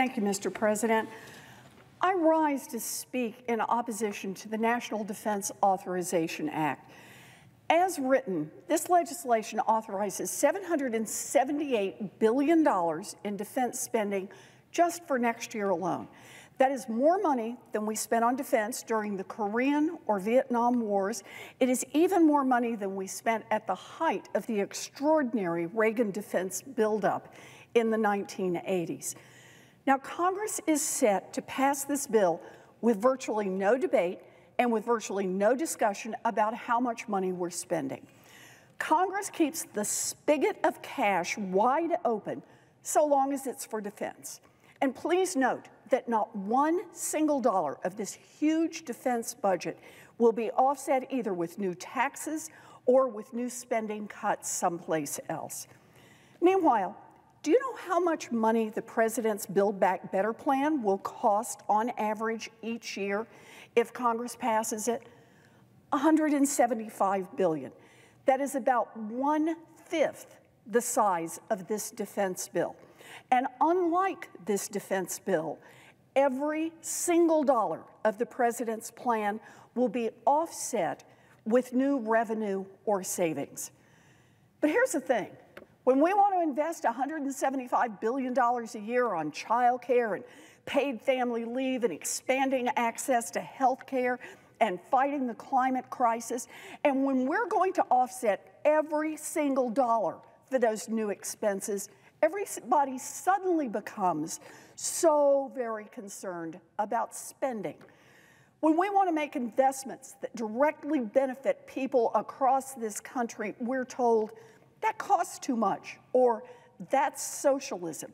Thank you, Mr. President. I rise to speak in opposition to the National Defense Authorization Act. As written, this legislation authorizes $778 billion in defense spending just for next year alone. That is more money than we spent on defense during the Korean or Vietnam Wars. It is even more money than we spent at the height of the extraordinary Reagan defense buildup in the 1980s. Now, Congress is set to pass this bill with virtually no debate and with virtually no discussion about how much money we're spending. Congress keeps the spigot of cash wide open so long as it's for defense. And please note that not one single dollar of this huge defense budget will be offset either with new taxes or with new spending cuts someplace else. Meanwhile, do you know how much money the president's Build Back Better plan will cost on average each year if Congress passes it? 175 billion. That is about one fifth the size of this defense bill. And unlike this defense bill, every single dollar of the president's plan will be offset with new revenue or savings. But here's the thing when we want to invest $175 billion a year on child care and paid family leave and expanding access to health care and fighting the climate crisis, and when we're going to offset every single dollar for those new expenses, everybody suddenly becomes so very concerned about spending. When we want to make investments that directly benefit people across this country, we're told that costs too much, or that's socialism.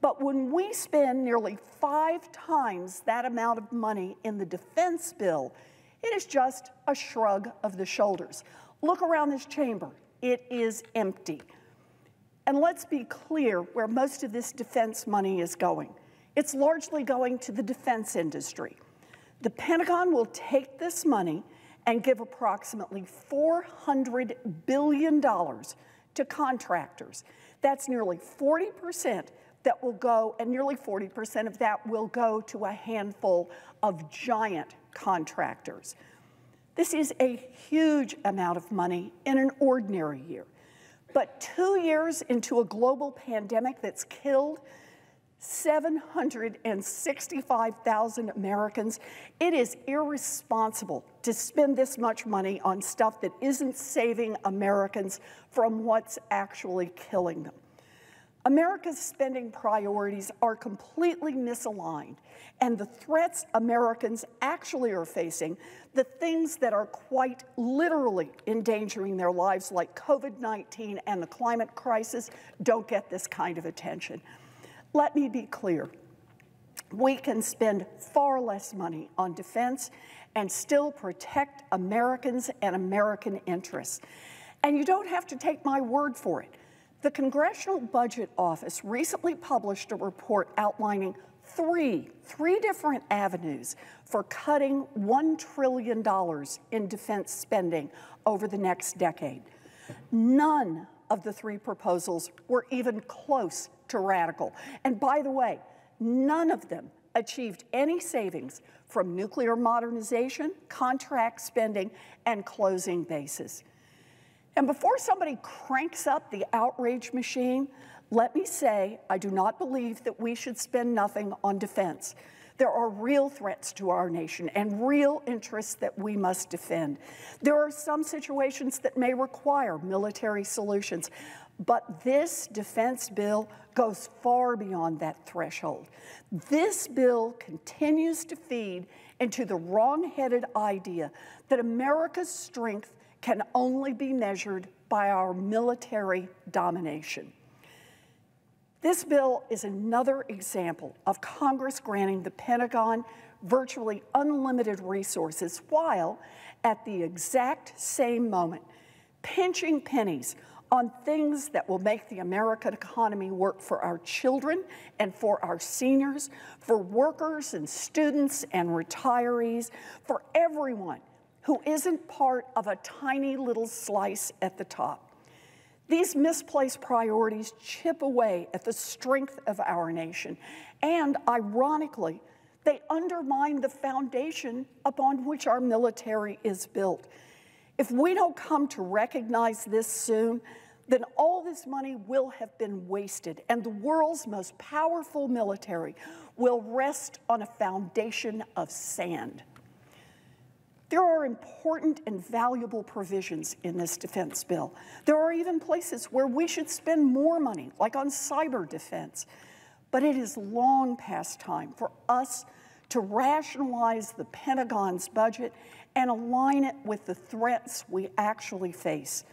But when we spend nearly five times that amount of money in the defense bill, it is just a shrug of the shoulders. Look around this chamber, it is empty. And let's be clear where most of this defense money is going. It's largely going to the defense industry. The Pentagon will take this money and give approximately $400 billion to contractors. That's nearly 40% that will go, and nearly 40% of that will go to a handful of giant contractors. This is a huge amount of money in an ordinary year. But two years into a global pandemic that's killed 765,000 Americans. It is irresponsible to spend this much money on stuff that isn't saving Americans from what's actually killing them. America's spending priorities are completely misaligned, and the threats Americans actually are facing, the things that are quite literally endangering their lives, like COVID 19 and the climate crisis, don't get this kind of attention. Let me be clear. We can spend far less money on defense and still protect Americans and American interests. And you don't have to take my word for it. The Congressional Budget Office recently published a report outlining three, three different avenues for cutting $1 trillion in defense spending over the next decade. None of the three proposals were even close to radical. And by the way, none of them achieved any savings from nuclear modernization, contract spending, and closing bases. And before somebody cranks up the outrage machine, let me say I do not believe that we should spend nothing on defense. There are real threats to our nation and real interests that we must defend. There are some situations that may require military solutions, but this defense bill goes far beyond that threshold. This bill continues to feed into the wrong headed idea that America's strength can only be measured by our military domination. This bill is another example of Congress granting the Pentagon virtually unlimited resources while, at the exact same moment, pinching pennies on things that will make the American economy work for our children and for our seniors, for workers and students and retirees, for everyone who isn't part of a tiny little slice at the top. These misplaced priorities chip away at the strength of our nation, and ironically, they undermine the foundation upon which our military is built. If we don't come to recognize this soon, then all this money will have been wasted, and the world's most powerful military will rest on a foundation of sand. There are important and valuable provisions in this defense bill. There are even places where we should spend more money, like on cyber defense. But it is long past time for us to rationalize the Pentagon's budget and align it with the threats we actually face.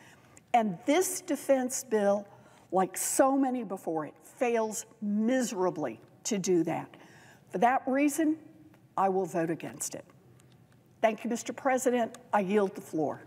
And this defense bill, like so many before it, fails miserably to do that. For that reason, I will vote against it. Thank you, Mr. President. I yield the floor.